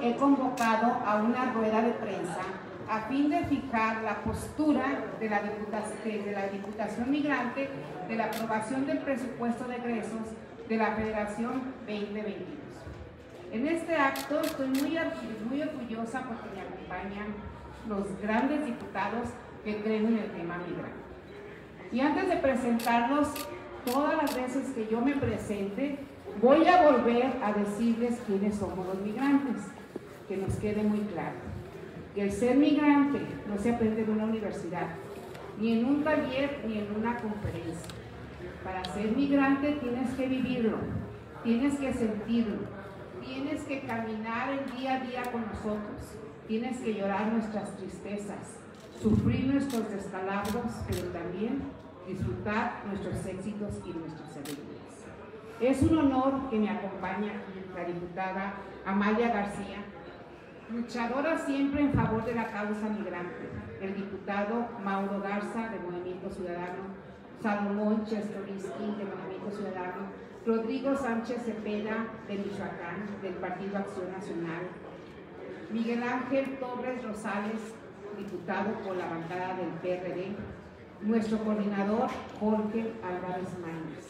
he convocado a una rueda de prensa a fin de fijar la postura de la, Diputación, de la Diputación Migrante de la aprobación del presupuesto de egresos de la Federación 2022. En este acto estoy muy, muy orgullosa porque me acompañan los grandes diputados que creen en el tema migrante. Y antes de presentarlos, todas las veces que yo me presente, voy a volver a decirles quiénes somos los migrantes que nos quede muy claro. Que el ser migrante no se aprende en una universidad, ni en un taller, ni en una conferencia. Para ser migrante tienes que vivirlo, tienes que sentirlo, tienes que caminar el día a día con nosotros, tienes que llorar nuestras tristezas, sufrir nuestros descalabros, pero también disfrutar nuestros éxitos y nuestras alegrías. Es un honor que me acompañe la diputada Amalia García, luchadora siempre en favor de la causa migrante, el diputado Mauro Garza de Movimiento Ciudadano, Salomón Chestoriski de Movimiento Ciudadano, Rodrigo Sánchez Cepeda de Michoacán, del Partido Acción Nacional, Miguel Ángel Torres Rosales, diputado por la bancada del PRD, nuestro coordinador Jorge Álvarez Mañez.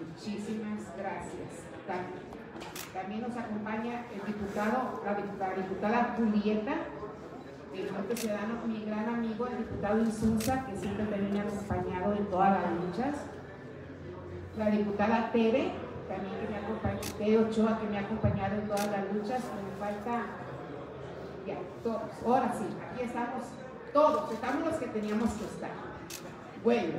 Muchísimas gracias. También nos acompaña el diputado, la diputada, Julieta, del Norte Ciudadano, mi gran amigo, el diputado Insulza, que siempre me ha acompañado en todas las luchas. La diputada Tere, también que me acompaña, Tere Ochoa, que me ha acompañado en todas las luchas. Me falta, ya, todos. Ahora sí, aquí estamos todos, estamos los que teníamos que estar. Bueno,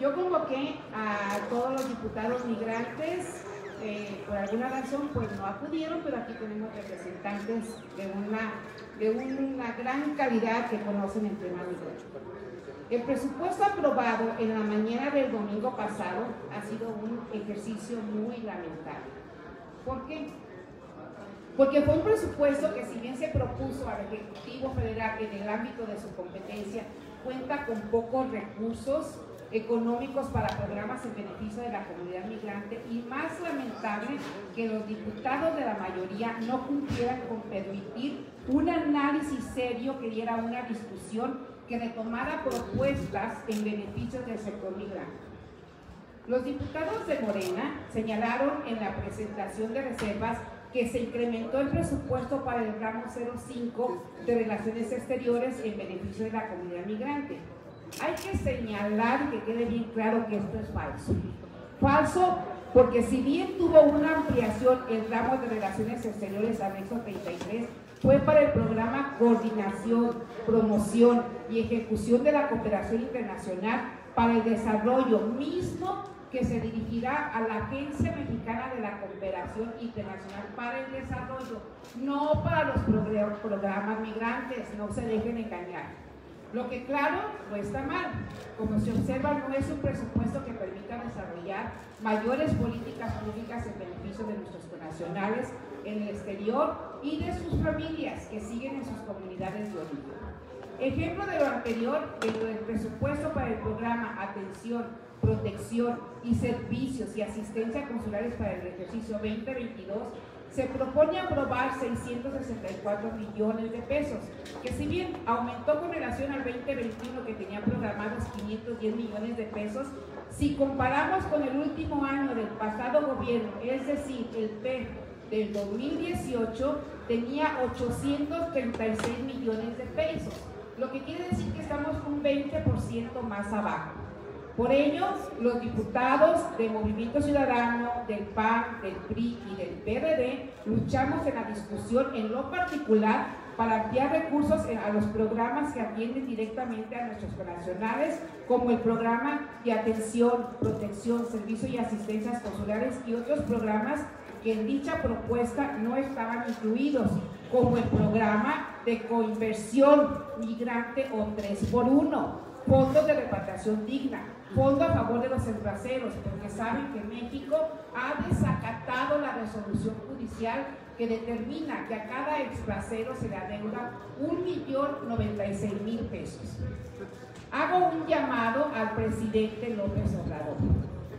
yo convoqué a todos los diputados migrantes eh, por alguna razón pues no acudieron, pero aquí tenemos representantes de una, de una gran calidad que conocen el tema de El presupuesto aprobado en la mañana del domingo pasado ha sido un ejercicio muy lamentable. ¿Por qué? Porque fue un presupuesto que si bien se propuso al Ejecutivo Federal en el ámbito de su competencia, cuenta con pocos recursos económicos para programas en beneficio de la comunidad migrante y más lamentable que los diputados de la mayoría no cumplieran con permitir un análisis serio que diera una discusión que retomara propuestas en beneficio del sector migrante. Los diputados de Morena señalaron en la presentación de reservas que se incrementó el presupuesto para el ramo 05 de Relaciones Exteriores en beneficio de la comunidad migrante hay que señalar que quede bien claro que esto es falso. Falso porque si bien tuvo una ampliación el ramo de Relaciones Exteriores anexo 33, fue para el programa Coordinación, Promoción y Ejecución de la Cooperación Internacional para el Desarrollo mismo que se dirigirá a la Agencia Mexicana de la Cooperación Internacional para el Desarrollo, no para los programas migrantes, no se dejen engañar. Lo que claro no está mal. Como se observa, no es un presupuesto que permita desarrollar mayores políticas públicas en beneficio de nuestros connacionales en el exterior y de sus familias que siguen en sus comunidades de origen. Ejemplo de lo anterior, dentro del presupuesto para el programa Atención, Protección y Servicios y Asistencia Consulares para el ejercicio 2022, se propone aprobar 664 millones de pesos, que si bien aumentó con relación al 2021 que tenía programados 510 millones de pesos, si comparamos con el último año del pasado gobierno, es decir, el PER del 2018, tenía 836 millones de pesos, lo que quiere decir que estamos un 20% más abajo. Por ello, los diputados del Movimiento Ciudadano, del PAN, del PRI y del PRD luchamos en la discusión en lo particular para ampliar recursos a los programas que atienden directamente a nuestros connacionales, como el programa de atención, protección, servicio y asistencias consulares y otros programas que en dicha propuesta no estaban incluidos, como el programa de coinversión migrante o 3x1, fondos de repatriación digna, fondo a favor de los extranjeros, porque saben que México ha desacatado la resolución judicial que determina que a cada extranjero se le adeuda un millón noventa y seis mil pesos. Hago un llamado al presidente López Obrador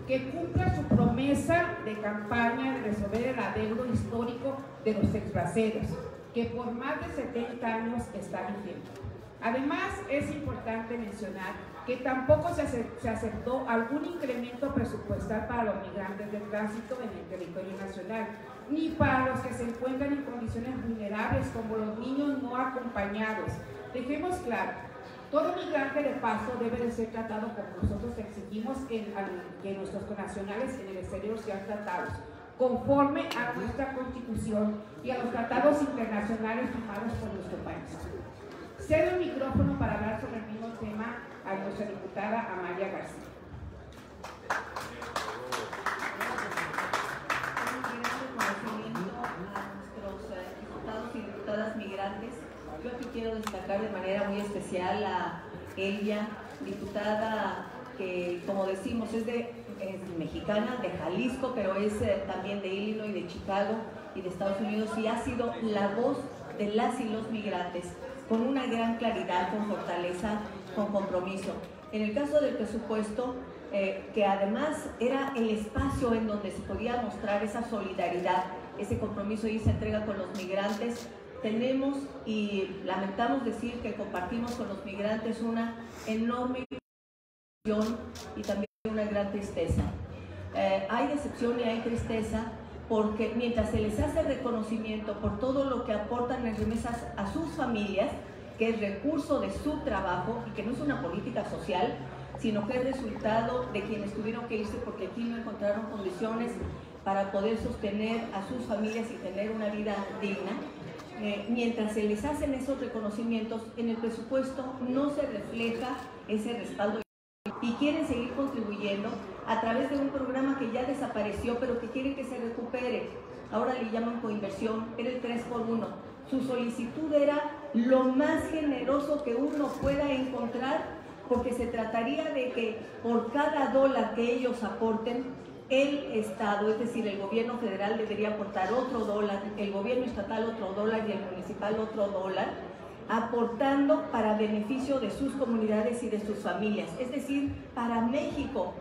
que cumpla su promesa de campaña de resolver el adeudo histórico de los extranjeros, que por más de 70 años está vigente. Además, es importante mencionar que tampoco se, aceptó algún incremento presupuestal para los migrantes de tránsito en el territorio nacional, ni para los que se encuentran en condiciones vulnerables como los niños no acompañados. Dejemos claro, todo migrante de paso debe de ser tratado como nosotros exigimos que, nuestros connacionales en el exterior sean tratados, conforme a nuestra constitución y a los tratados internacionales firmados por nuestro país. Cedo el micrófono para hablar sobre el mismo tema a nuestra diputada Amalia García. eh, migrantes. Yo aquí quiero destacar de manera muy especial a Elia, diputada que, como decimos, es, de, mexicana, de Jalisco, pero es eh, también de Illinois, de Chicago y de Estados Unidos, y ha sido la voz de las y los migrantes con una gran claridad, con fortaleza, con compromiso. En el caso del presupuesto, eh, que además era el espacio en donde se podía mostrar esa solidaridad, ese compromiso y esa entrega con los migrantes, tenemos y lamentamos decir que compartimos con los migrantes una enorme y también una gran tristeza. Eh, hay decepción y hay tristeza porque mientras se les hace reconocimiento por todo lo que aportan en remesas a sus familias, que es recurso de su trabajo y que no es una política social, sino que es resultado de quienes tuvieron que irse porque aquí no encontraron condiciones para poder sostener a sus familias y tener una vida digna. Eh, mientras se les hacen esos reconocimientos, en el presupuesto no se refleja ese respaldo y quieren seguir contribuyendo a través de un programa que ya desapareció, pero que quieren que se recupere. Ahora le llaman coinversión, era el 3 por 1. Su solicitud era lo más generoso que uno pueda encontrar, porque se trataría de que por cada dólar que ellos aporten, el Estado, es decir, el gobierno federal debería aportar otro dólar, el gobierno estatal otro dólar y el municipal otro dólar, aportando para beneficio de sus comunidades y de sus familias, es decir, para México.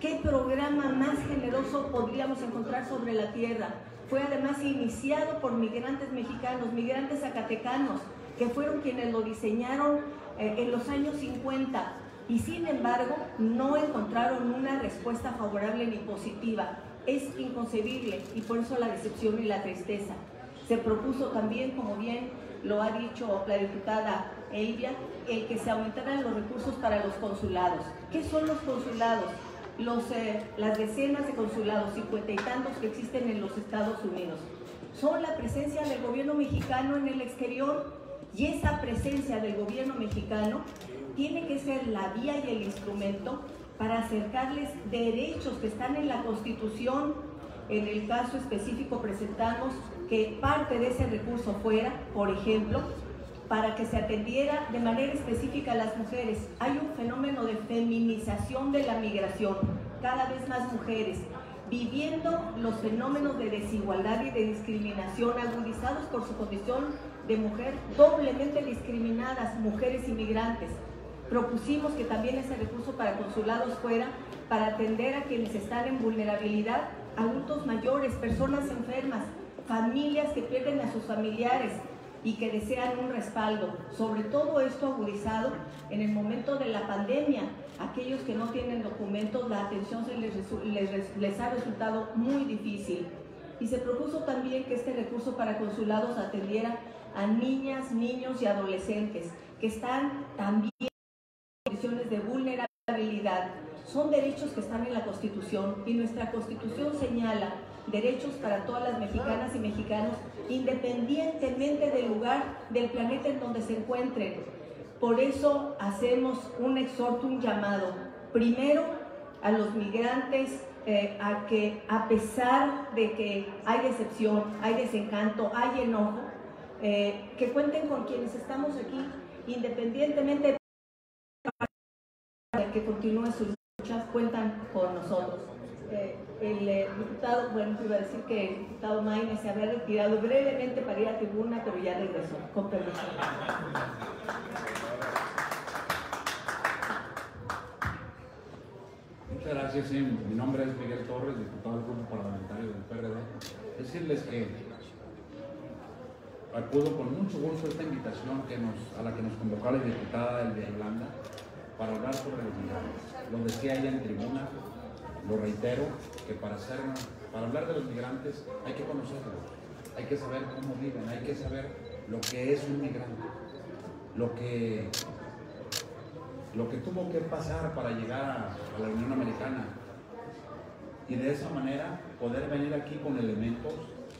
¿Qué programa más generoso podríamos encontrar sobre la tierra? Fue además iniciado por migrantes mexicanos, migrantes zacatecanos, que fueron quienes lo diseñaron eh, en los años 50 y sin embargo no encontraron una respuesta favorable ni positiva. Es inconcebible y por eso la decepción y la tristeza. Se propuso también, como bien lo ha dicho la diputada Elvia, el que se aumentaran los recursos para los consulados. ¿Qué son los consulados? Los, eh, las decenas de consulados, cincuenta y tantos que existen en los Estados Unidos. Son la presencia del gobierno mexicano en el exterior y esa presencia del gobierno mexicano tiene que ser la vía y el instrumento para acercarles derechos que están en la Constitución. En el caso específico presentamos que parte de ese recurso fuera, por ejemplo, para que se atendiera de manera específica a las mujeres. Hay un fenómeno de feminización de la migración, cada vez más mujeres, viviendo los fenómenos de desigualdad y de discriminación agudizados por su condición de mujer, doblemente discriminadas, mujeres inmigrantes. Propusimos que también ese recurso para consulados fuera para atender a quienes están en vulnerabilidad, adultos mayores, personas enfermas, familias que pierden a sus familiares y que desean un respaldo. Sobre todo esto agudizado en el momento de la pandemia. Aquellos que no tienen documentos, la atención se les, les, ha resultado muy difícil. Y se propuso también que este recurso para consulados atendiera a niñas, niños y adolescentes que están también en condiciones de vulnerabilidad. Son derechos que están en la Constitución y nuestra Constitución señala derechos para todas las mexicanas y mexicanos, independientemente del lugar del planeta en donde se encuentren. Por eso hacemos un exhorto, un llamado, primero a los migrantes eh, a que a pesar de que hay decepción, hay desencanto, hay enojo, eh, que cuenten con quienes estamos aquí, independientemente de que continúe sus luchas, cuentan con nosotros. Eh, el eh, diputado, bueno, iba a decir que el diputado Maine se había retirado brevemente para ir a tribuna, pero ya regresó, con permiso. Muchas gracias, mi nombre es Miguel Torres, diputado del Grupo Parlamentario del PRD. Decirles que acudo con mucho gusto a esta invitación a la que nos convocó la diputada de Holanda para hablar sobre los migrantes. Lo decía ella en tribuna, lo reitero, que para, hacer, para hablar de los migrantes hay que conocerlos, hay que saber cómo viven, hay que saber lo que es un migrante, lo que, lo que tuvo que pasar para llegar a, a la Unión Americana, y de esa manera poder venir aquí con elementos,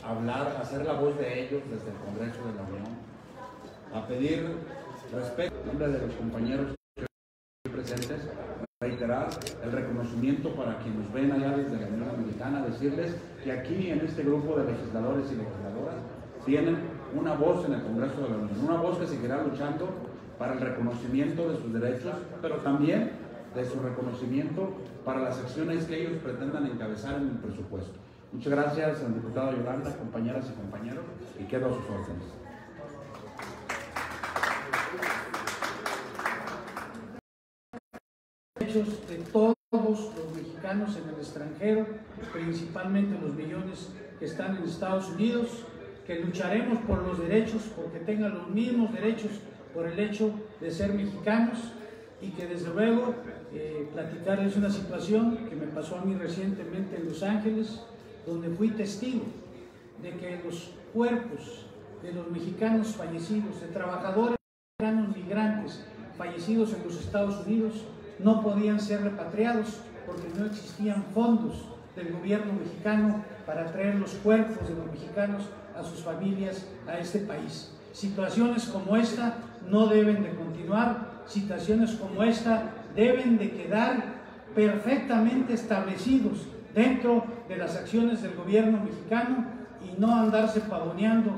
hablar, hacer la voz de ellos desde el Congreso de la Unión, a pedir respeto en nombre de los compañeros presentes, reiterar el reconocimiento para quienes ven allá desde la Unión Americana, decirles que aquí en este grupo de legisladores y legisladoras tienen una voz en el Congreso de la Unión, una voz que seguirá luchando para el reconocimiento de sus derechos, pero también de su reconocimiento para las acciones que ellos pretendan encabezar en el presupuesto. Muchas gracias, al diputado Yolanda, compañeras y compañeros, y quedo a sus órdenes. Mexicanos en el extranjero, principalmente los millones que están en Estados Unidos, que lucharemos por los derechos, porque tengan los mismos derechos por el hecho de ser mexicanos y que desde luego eh, platicarles una situación que me pasó a mí recientemente en Los Ángeles, donde fui testigo de que los cuerpos de los mexicanos fallecidos, de trabajadores mexicanos migrantes fallecidos en los Estados Unidos, no podían ser repatriados porque no existían fondos del gobierno mexicano para traer los cuerpos de los mexicanos a sus familias a este país. Situaciones como esta no deben de continuar, situaciones como esta deben de quedar perfectamente establecidos dentro de las acciones del gobierno mexicano y no andarse pavoneando